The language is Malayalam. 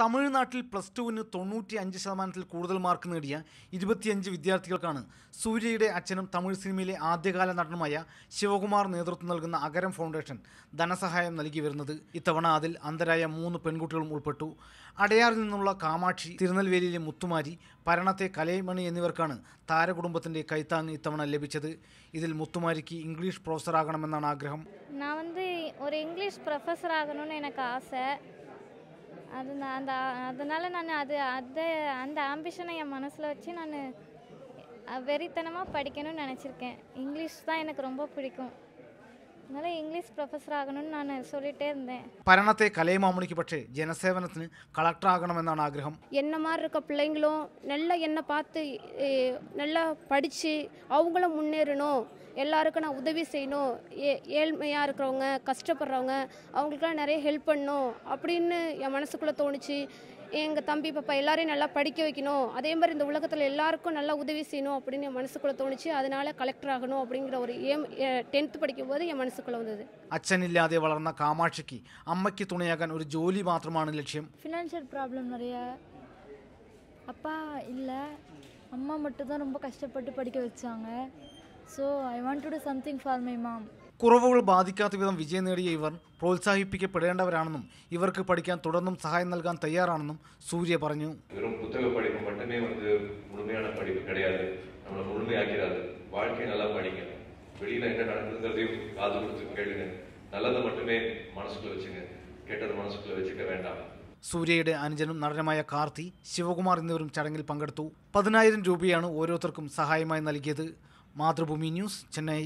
തമിഴ്നാട്ടിൽ പ്ലസ് ടുവിന് തൊണ്ണൂറ്റി അഞ്ച് ശതമാനത്തിൽ കൂടുതൽ മാർക്ക് നേടിയ ഇരുപത്തിയഞ്ച് വിദ്യാർത്ഥികൾക്കാണ് സൂര്യയുടെ അച്ഛനും തമിഴ് സിനിമയിലെ ആദ്യകാല നടനുമായ ശിവകുമാർ നേതൃത്വം നൽകുന്ന അകരം ഫൗണ്ടേഷൻ ധനസഹായം നൽകി വരുന്നത്. ഇത്തവണ അതിൽ അന്തരായ മൂന്ന് പെൺകുട്ടികളും ഉൾപ്പെട്ടു. അടയാറിൽ നിന്നുള്ള കാമാക്ഷി തിരുനെൽവേലിയിലെ മുത്തുമാരി പരണത്തെ കലൈമണി എന്നിവർക്കാണ് താരകുടുംബത്തിന്റെ കൈത്താങ് ഇത്തവണ ലഭിച്ചത്. ഇതിൽ മുത്തുമാരിക്ക് ഇംഗ്ലീഷ് പ്രൊഫസറാകണമെന്നാണ് ആഗ്രഹം. ഞാൻ ഒരു ഇംഗ്ലീഷ് പ്രൊഫസർ ആകണമെന്ന് എനിക്ക് ആശ. அது நான் அந்த அதனால் நான் அது அதை அந்த ஆம்பிஷனை என் மனசில் வச்சு நான் வெறித்தனமாக படிக்கணும்னு நினச்சிருக்கேன். இங்கிலீஷ் தான் எனக்கு ரொம்ப பிடிக்கும். அதனால் இங்கிலீஷ் ப்ரொஃபஸர் ஆகணும்னு நான் சொல்லிகிட்டே இருந்தேன் പരണത്തെ കലൈമാമണിക്ക് പക്ഷേ ജനസേവനത്തിന് കളക്ടറാകണമെന്നാണ് ആഗ്രഹം என்ன மாதிரி இருக்க பிள்ளைங்களும் நல்லா என்னை பார்த்து eh, நல்லா படித்து அவங்களும் முன்னேறணும் எல்லாருக்கும் நான் உதவி செய்யணும் ஏ ஏழ்மையாக இருக்கிறவங்க கஷ்டப்படுறவங்க அவங்களுக்குலாம் நிறைய ஹெல்ப் பண்ணணும் அப்படின்னு என் மனசுக்குள்ளே தோணுச்சு எங்கள் தம்பி பாப்பா எல்லாரையும் நல்லா படிக்க வைக்கணும் அதே மாதிரி இந்த உலகத்தில் எல்லாருக்கும் நல்லா உதவி செய்யணும் அப்படின்னு என் மனசுக்குள்ளே தோணுச்சு அதனால கலெக்டர் ஆகணும் அப்படிங்கிற ஒரு ஏம் டென்த்து படிக்கும்போது என் மனசுக்குள்ளே வந்தது അച്ഛനില്ലാതെ വളർന്ന കാമാക്ഷിക്ക് അമ്മയ്ക്ക് തുണയാകാൻ ഒരു ജോലി മാത്രമാണ് ലക്ഷ്യം ஃபினான்ஷியல் ப்ராப்ளம் நிறைய அப்பா இல்லை அம்மா மட்டும்தான் ரொம்ப கஷ்டப்பட்டு படிக்க வச்சாங்க so I want to do something for my mom കുറവുകൾ ബാധിക്കാത്ത വിധം വിജയം നേടിയ ഇവർ പ്രോത്സാഹിപ്പിക്കപ്പെടേണ്ടവരാണെന്നും ഇവർക്ക് പഠിക്കാൻ തുടർന്നും സഹായം നൽകാൻ തയ്യാറാണെന്നും സൂര്യ പറഞ്ഞു வெறும் புத்தக படிப்பு மட்டுமே வந்து முழுமையான படிப்பு கிடையாது நம்மளை முழுமையாக்கிறாது வாழ்க்கையை நல்லா படிங்க வெளியில என்ன நடக்குதுங்கிறதையும் காது கொடுத்து கேளுங்க நல்லதை மட்டுமே மனசுக்குள்ள வச்சுங்க கெட்டதை மனசுக்குள்ள வச்சுக்க வேண்டாம் സൂര്യയുടെ അനുജനും നടനുമായ കാർത്തി ശിവകുമാർ എന്നിവരും ചടങ്ങിൽ പങ്കെടുത്തു പതിനായിരം രൂപയാണ് ഓരോരുത്തർക്കും സഹായമായി നൽകിയത് മാതൃഭൂമി ന്യൂസ് ചെന്നൈ